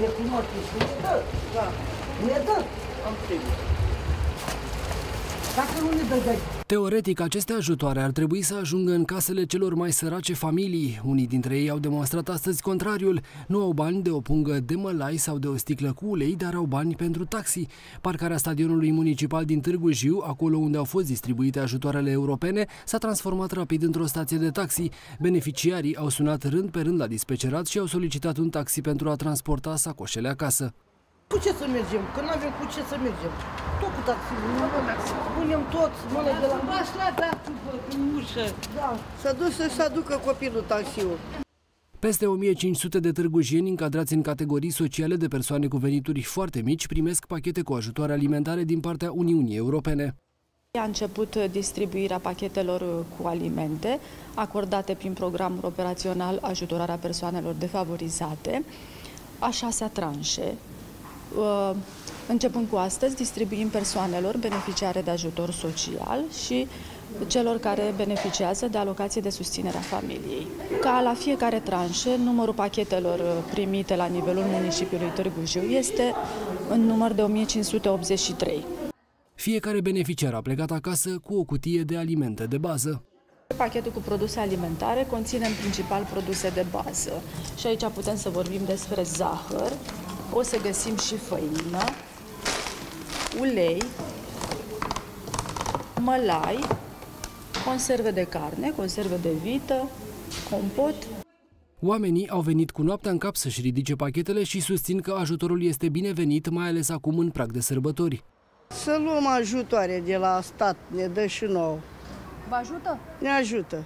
Перепрямок, если не так, да. не так, он примет. Dacă nu ne dă, dă Teoretic, aceste ajutoare ar trebui să ajungă în casele celor mai sărace familii. Unii dintre ei au demonstrat astăzi contrariul. Nu au bani de o pungă de mălai sau de o sticlă cu ulei, dar au bani pentru taxi. Parcarea stadionului municipal din Târgu Jiu, acolo unde au fost distribuite ajutoarele europene, s-a transformat rapid într-o stație de taxi. Beneficiarii au sunat rând pe rând la dispecerat și au solicitat un taxi pentru a transporta sacoșele acasă. Cu ce să mergem? Că nu avem cu ce să mergem. Tot cu taxiul. Punem tot, mână de la... Bași la taxi, bă, în ușă. Da. S-a dus să-și aducă copilul taxiul. Peste 1500 de târgujieni încadrați în categorii sociale de persoane cu venituri foarte mici primesc pachete cu ajutoare alimentare din partea Uniunii Europene. A început distribuirea pachetelor cu alimente acordate prin programul operațional Ajutorarea persoanelor defavorizate, a șasea tranșe, Uh, începând cu astăzi, distribuim persoanelor beneficiare de ajutor social și celor care beneficiază de alocație de susținere a familiei. Ca la fiecare tranșă, numărul pachetelor primite la nivelul municipiului Târgu Jiu este în număr de 1583. Fiecare beneficiar a plecat acasă cu o cutie de alimente de bază. Pachetul cu produse alimentare conține în principal produse de bază și aici putem să vorbim despre zahăr, o să găsim și făină, ulei, mălai, conserve de carne, conserve de vită, compot. Oamenii au venit cu noaptea în cap să-și ridice pachetele și susțin că ajutorul este binevenit, mai ales acum în prag de sărbători. Să luăm ajutoare de la stat, ne dă și nouă. Vă ajută? Ne ajută.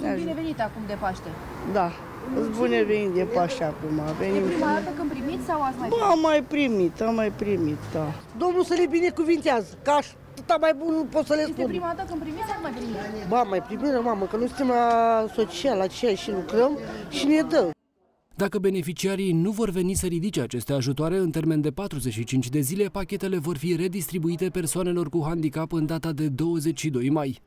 Sunt binevenite acum de Paște. Da. Îți bune venit de Paște acum. Venim E prima dată când primiți sau ați mai Bă, am mai primit, am mai primit, da. Domnul să le binecuvintează, ca atâta mai bun nu pot să le Este spun. prima dată când primiți sau mai primiți? Ba, mai primim, mamă, că nu suntem la social, la ce și lucrăm și ne dă. Dacă beneficiarii nu vor veni să ridice aceste ajutoare în termen de 45 de zile, pachetele vor fi redistribuite persoanelor cu handicap în data de 22 mai.